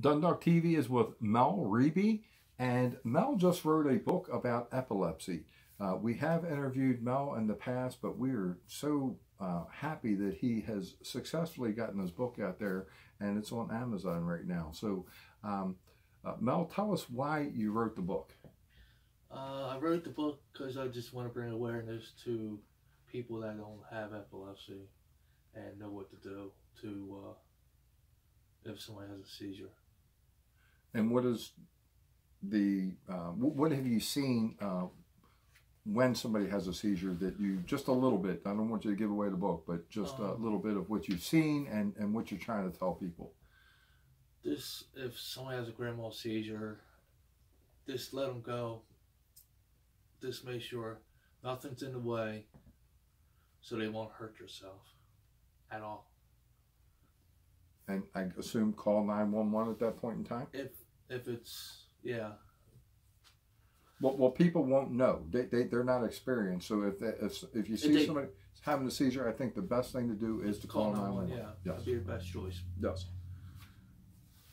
Dundalk TV is with Mel Riebe, and Mel just wrote a book about epilepsy. Uh, we have interviewed Mel in the past, but we are so uh, happy that he has successfully gotten his book out there, and it's on Amazon right now. So, um, uh, Mel, tell us why you wrote the book. Uh, I wrote the book because I just want to bring awareness to people that don't have epilepsy and know what to do to uh, if someone has a seizure. And what is the uh, what have you seen uh, when somebody has a seizure that you just a little bit? I don't want you to give away the book, but just um, a little bit of what you've seen and and what you're trying to tell people. This if someone has a grand mal seizure, just let them go. Just make sure nothing's in the way, so they won't hurt yourself at all. And I assume call 911 at that point in time? If if it's, yeah. Well, well people won't know. They, they, they're not experienced. So if, they, if, if you see they, somebody having a seizure, I think the best thing to do is to call 911. Yeah, yes. that'd be your best choice. Yes.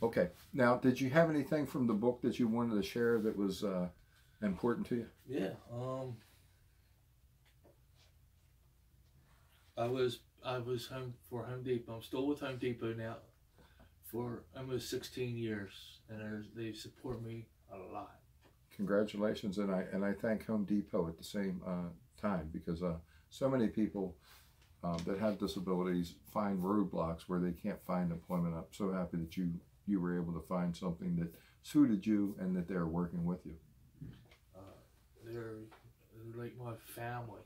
Okay. Now, did you have anything from the book that you wanted to share that was uh, important to you? Yeah. Um, I was I was home for Home Depot. I'm still with Home Depot now for almost 16 years, and they support me a lot. Congratulations, and I and I thank Home Depot at the same uh, time because uh, so many people uh, that have disabilities find roadblocks where they can't find employment. I'm so happy that you you were able to find something that suited you and that they're working with you. Uh, they're, they're like my family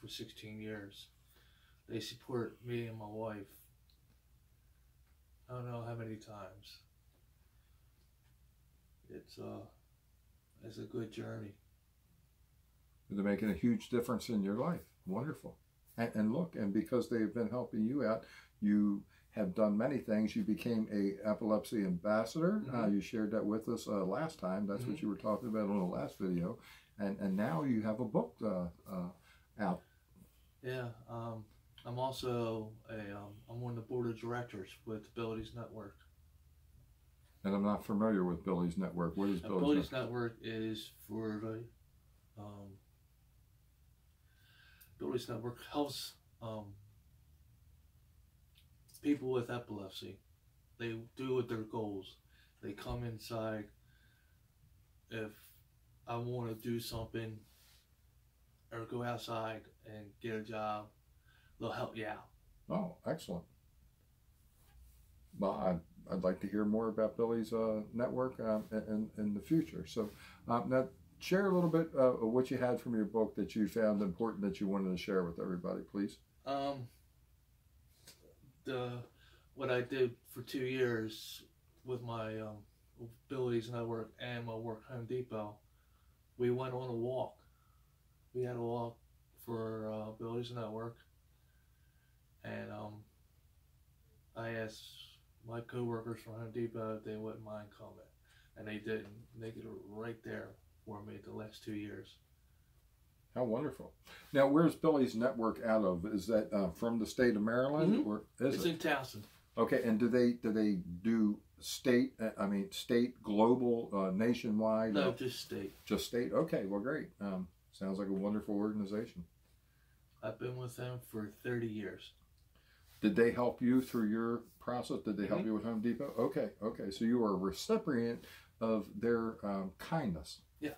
for 16 years they support me and my wife. I don't know how many times. It's uh, it's a good journey. They're making a huge difference in your life. Wonderful. And, and look, and because they've been helping you out, you have done many things. You became a epilepsy ambassador. Mm-hmm. Uh, you shared that with us uh, last time. That's mm-hmm. what you were talking about on the last video. And and now you have a book uh, uh out. Yeah. Um, I'm also a um, I'm on the board of directors with Abilities Network. And I'm not familiar with Billy's Network. What is Billy's Abilities Network? Network is for the um, Abilities Network helps um, people with epilepsy. They do with their goals. They come inside. If I want to do something or go outside and get a job they'll help you out. Oh, excellent. Well, I'd, I'd like to hear more about Billy's uh, network uh, in, in the future. So uh, now share a little bit uh, of what you had from your book that you found important that you wanted to share with everybody, please. Um, the what I did for two years with my um, Billy's network and my work Home Depot, we went on a walk. We had a walk for uh, Billy's network and um, I asked my coworkers from Home Depot if they wouldn't mind coming, and they didn't. They did it right there for me the last two years. How wonderful! Now, where's Billy's network out of? Is that uh, from the state of Maryland, mm-hmm. or is it's it? in Towson. Okay, and do they do they do state? Uh, I mean, state, global, uh, nationwide? No, just state. Just state. Okay, well, great. Um, sounds like a wonderful organization. I've been with them for thirty years. Did they help you through your process? Did they help mm-hmm. you with Home Depot? Okay, okay. So you are a recipient of their um, kindness. Yeah.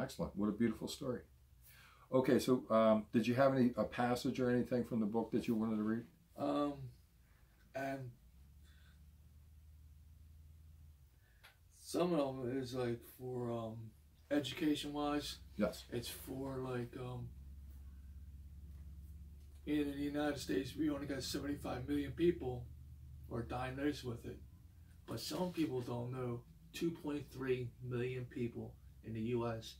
Excellent. What a beautiful story. Okay, so um, did you have any a passage or anything from the book that you wanted to read? Um, and some of them is like for um, education wise. Yes. It's for like um, in the United States, we only got 75 million people are diagnosed with it. But some people don't know 2.3 million people in the U.S.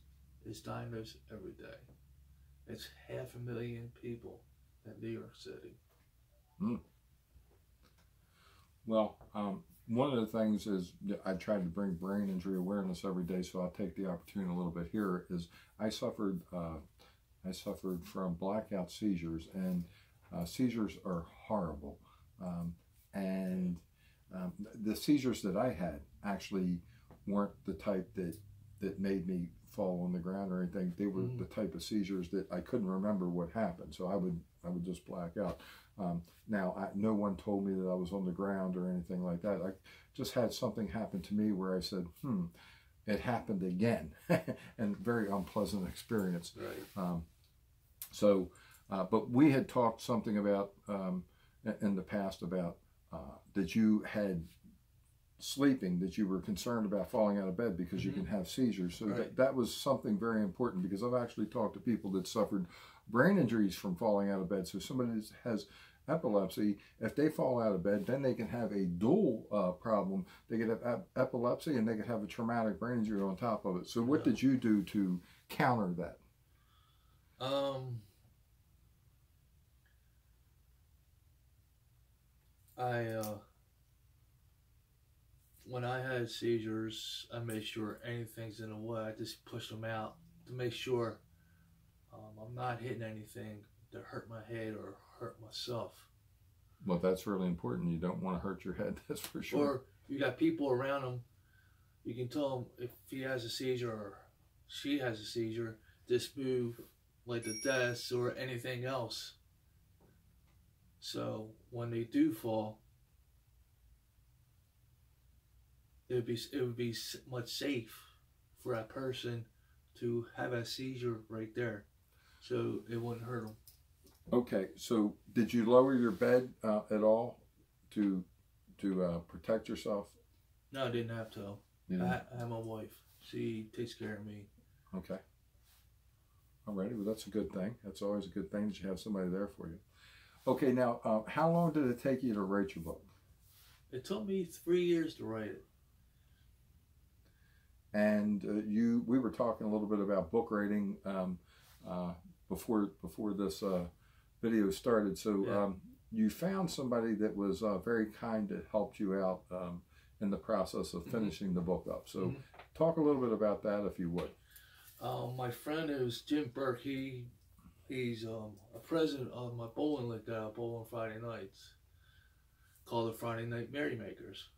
is diagnosed every day. It's half a million people in New York City. Mm. Well, um, one of the things is I try to bring brain injury awareness every day, so I'll take the opportunity a little bit here. Is I suffered uh, I suffered from blackout seizures, and uh, seizures are horrible. Um, and um, the seizures that I had actually weren't the type that that made me fall on the ground or anything. They were Mhm. the type of seizures that I couldn't remember what happened, so I would I would just black out. Um, now, I, no one told me that I was on the ground or anything like that. I just had something happen to me where I said, "Hmm, it happened again," and very unpleasant experience. Right. Um, so, uh, but we had talked something about um, in- the past about uh, that you had sleeping, that you were concerned about falling out of bed because you Mhm. can have seizures. So that, Right. that was something very important because I've actually talked to people that suffered brain injuries from falling out of bed. So somebody that has epilepsy, if they fall out of bed, then they can have a dual uh, problem. They could have ep- epilepsy and they could have a traumatic brain injury on top of it. So what Yeah. did you do to counter that? Um, I uh, when I had seizures, I made sure anything's in the way. I just push them out to make sure um, I'm not hitting anything to hurt my head or hurt myself. Well, that's really important. You don't want to hurt your head, that's for sure. Or you got people around him. You can tell him if he has a seizure or she has a seizure. Just move like the desk or anything else. So when they do fall, it would be it would be much safe for that person to have a seizure right there, so it wouldn't hurt them. okay, so did you lower your bed uh, at all to to uh, protect yourself? No, I didn't have to. I, I have my wife. She takes care of me. Okay. Alrighty, well, that's a good thing. That's always a good thing that you have somebody there for you. Okay, now, uh, how long did it take you to write your book? It took me three years to write it. And uh, you, we were talking a little bit about book writing um, uh, before before this uh, video started. So Yeah. um, you found somebody that was uh, very kind that helped you out um, in the process of Mhm. finishing the book up. So Mhm. talk a little bit about that, if you would. Um, my friend is Jim Burke. He he's um, a president of my bowling league that I bowl on Friday nights, called the Friday Night Merrymakers.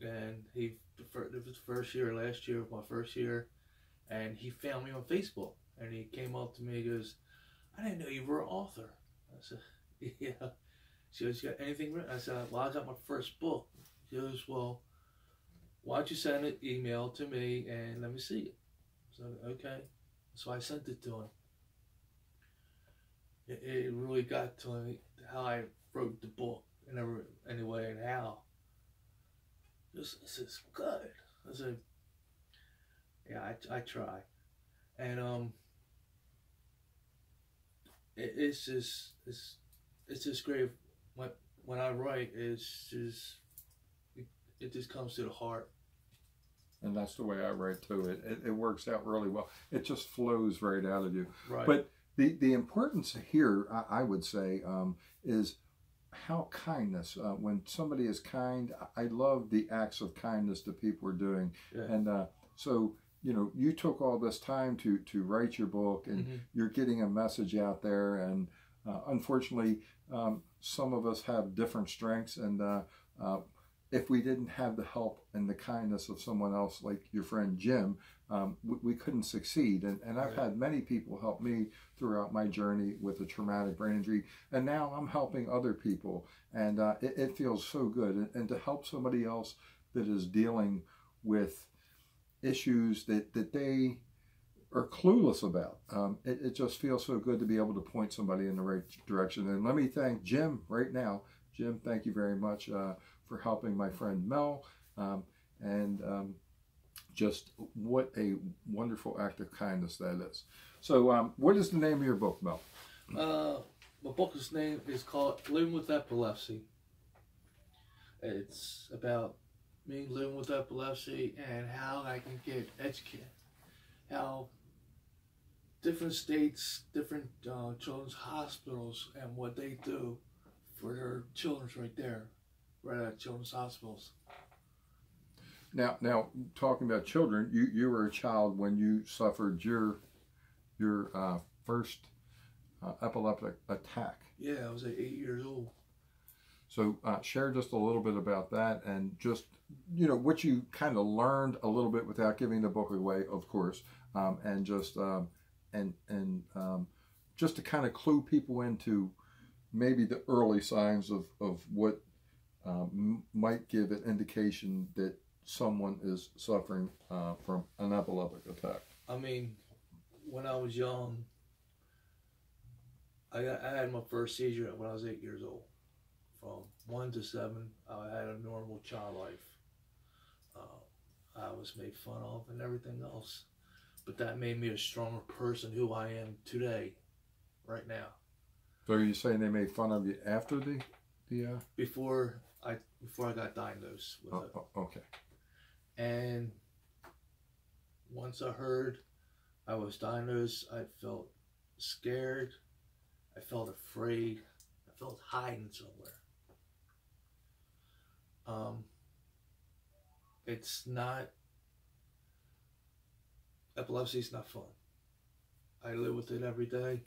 And he the fir- it was the first year, last year my first year, and he found me on Facebook. And he came up to me, he goes, "I didn't know you were an author." I said, "Yeah." She goes, "You got anything written?" I said, "Well, I got my first book." She goes, "Well, why don't you send an email to me and let me see it?" So okay, so I sent it to him. It, it really got to me how I wrote the book and every anyway and how. This, this is good. I said, yeah, I, I try, and um, it, it's just it's it's just great when when I write. It's just it, it just comes to the heart. And that's the way I write too. It, it, it works out really well. It just flows right out of you. Right. But the, the importance here, I, I would say, um, is how kindness, uh, when somebody is kind, I love the acts of kindness that people are doing. yeah. And uh, so, you know, you took all this time to, to write your book and Mhm. you're getting a message out there. And uh, unfortunately, um, some of us have different strengths. And uh, uh, if we didn't have the help and the kindness of someone else, like your friend Jim, um, we, we couldn't succeed. And, and I've Right. had many people help me throughout my journey with a traumatic brain injury. And now I'm helping other people. And uh, it, it feels so good. And, and to help somebody else that is dealing with issues that, that they are clueless about. Um, it, it just feels so good to be able to point somebody in the right direction. And let me thank Jim right now. Jim, thank you very much uh, for helping my friend Mel. Um, and um, just what a wonderful act of kindness that is. So, um, what is the name of your book, Mel? Uh, my book's name is called Living with Epilepsy. It's about me living with epilepsy and how I can get educated. How different states, different uh, children's hospitals, and what they do for their children right there, right at children's hospitals. Now, now talking about children, you, you were a child when you suffered your your uh, first uh, epileptic attack. Yeah, I was like eight years old. So uh, share just a little bit about that and just you know what you kind of learned a little bit without giving the book away, of course, um, and just um, and and um, just to kind of clue people into maybe the early signs of of what um, might give an indication that someone is suffering uh, from an epileptic attack. I mean, when I was young, I, got, I had my first seizure when I was eight years old. From one to seven, I had a normal child life. Uh, I was made fun of and everything else, but that made me a stronger person who I am today, right now. So are you saying they made fun of you after the the? Uh... Before before I got diagnosed with oh, it. Oh, okay. And once I heard I was diagnosed, I felt scared. I felt afraid. I felt hiding somewhere. Um, it's not, epilepsy is not fun. I live with it every day.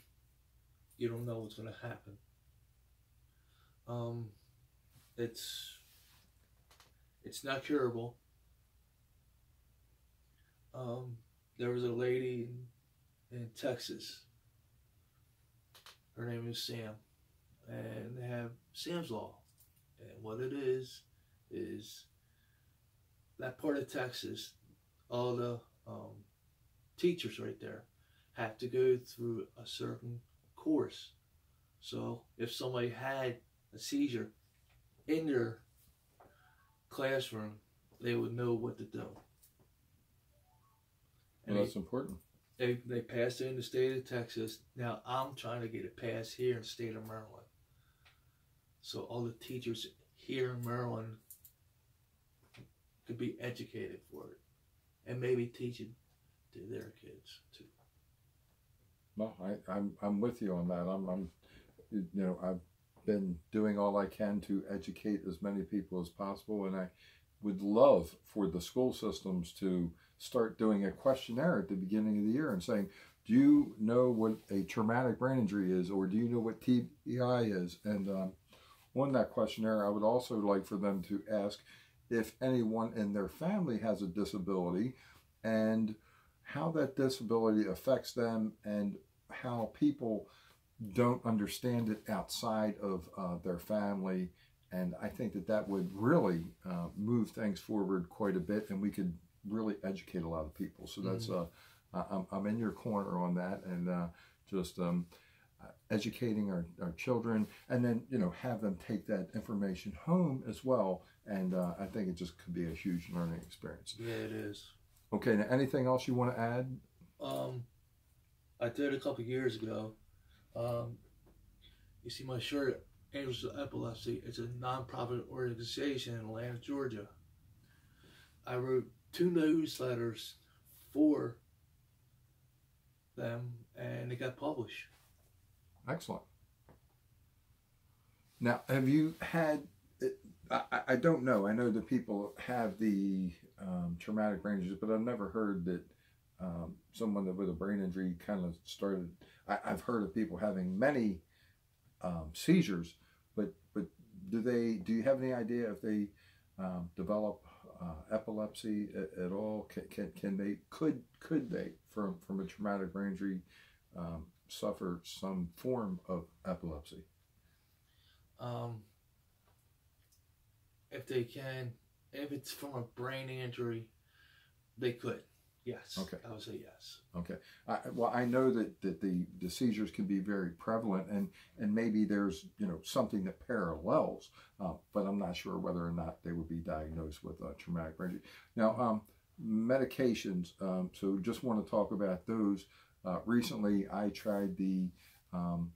You don't know what's going to happen. Um, it's, it's not curable. Um, there was a lady in, in Texas. Her name is Sam, and they have Sam's Law, and what it is is that part of Texas, all the um, teachers right there have to go through a certain course. So if somebody had a seizure in their classroom, they would know what to do. Well, that's they, important. They, they passed it in the state of Texas. Now I'm trying to get it passed here in the state of Maryland. So all the teachers here in Maryland could be educated for it and maybe teach it to their kids too. No, I, I'm I'm with you on that. I'm I'm you know I've been doing all I can to educate as many people as possible, and I would love for the school systems to start doing a questionnaire at the beginning of the year and saying, do you know what a traumatic brain injury is, or do you know what TBI is? And um, on that questionnaire, I would also like for them to ask if anyone in their family has a disability and how that disability affects them and how people don't understand it outside of uh, their family. And I think that that would really uh, move things forward quite a bit, and we could really educate a lot of people. So that's mm-hmm. uh, I'm, I'm in your corner on that, and uh, just um, educating our, our children, and then you know have them take that information home as well. And uh, I think it just could be a huge learning experience. Yeah, it is. Okay. Now, anything else you want to add? Um, I did a couple years ago. Um, you see my shirt, Angels of Epilepsy. It's a nonprofit organization in Atlanta, Georgia. I wrote two newsletters for them, and it got published. Excellent. Now, have you had? I, I don't know. I know that people have the um, traumatic brain injuries, but I've never heard that um, someone that with a brain injury kind of started. I, have heard of people having many um, seizures, but but do they? Do you have any idea if they um, develop uh, epilepsy at, at, all? Can, can, can they could could they from from a traumatic brain injury um, suffer some form of epilepsy? Um, if they can, if it's from a brain injury, they could. Yes. Okay. I would say yes. Okay. I, well, I know that, that the, the seizures can be very prevalent, and, and maybe there's you know something that parallels, uh, but I'm not sure whether or not they would be diagnosed with a traumatic brain injury. Now, um, medications. Um, so, just want to talk about those. Uh, recently, I tried the um,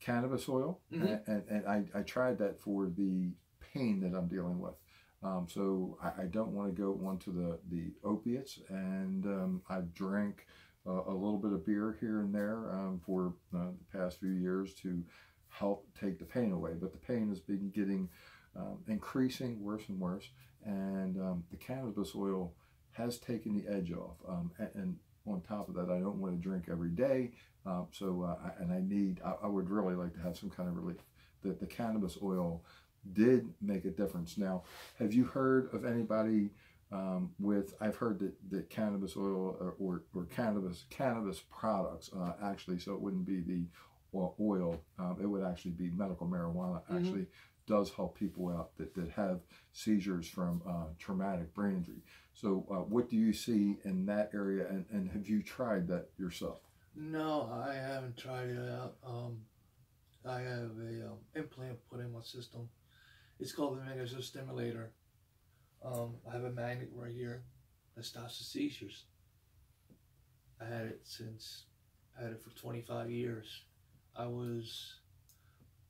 cannabis oil, mm-hmm. and, and, and I, I tried that for the pain that I'm dealing with. Um, so I, I, don't want to go onto the, the opiates, and um, I've drank uh, a little bit of beer here and there um, for uh, the past few years to help take the pain away. But the pain has been getting um, increasing worse and worse, and um, the cannabis oil has taken the edge off. Um, and, and, on top of that, I don't want to drink every day, so uh, I, and I need I, I would really like to have some kind of relief. The, the cannabis oil did make a difference. Now, have you heard of anybody um, with? I've heard that, that cannabis oil or, or, or cannabis cannabis products uh, actually, so it wouldn't be the oil. Um, it would actually be medical marijuana. Mhm. Actually, does help people out that, that have seizures from uh, traumatic brain injury. So, uh, what do you see in that area, and, and have you tried that yourself? No, I haven't tried it out. Um, I have a um, implant put in my system. It's called the magnetostimulator. Um, I have a magnet right here that stops the seizures. I had it since I had it for 25 years. I was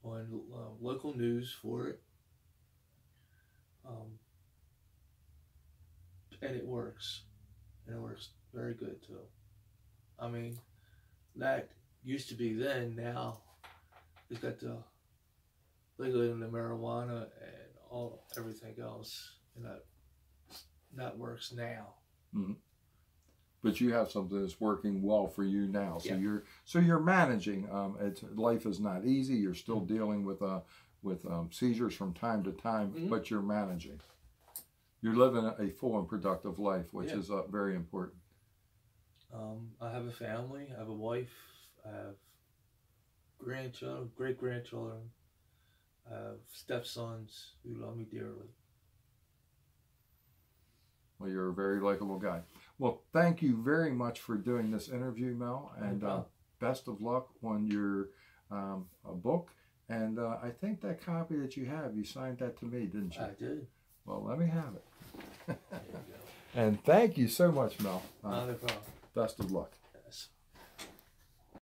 on uh, local news for it. Um, and it works. And it works very good too. I mean, that used to be then. Now it's got the legalizing the marijuana and all everything else, and that that works now. but you have something that's working well for you now. So Yeah. you're so you're managing. Um, it's life is not easy. You're still dealing with uh with um, seizures from time to time, Mhm. but you're managing. You're living a full and productive life, which Yeah. is uh, very important. Um, I have a family. I have a wife. I have grandchildren, great grandchildren. Have stepsons who love me dearly. Well, you're a very likable guy. Well, thank you very much for doing this interview, Mel, and uh, best of luck on your um, uh, book. And uh, I think that copy that you have, you signed that to me, didn't you? I did. Well, let me have it. There you go. And thank you so much, Mel. Uh, Not a problem. best of luck.